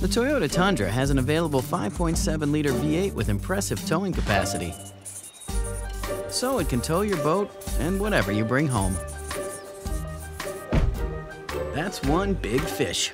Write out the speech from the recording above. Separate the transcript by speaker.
Speaker 1: The Toyota Tundra has an available 5.7 liter V8 with impressive towing capacity. So it can tow your boat and whatever you bring home. That's one big fish.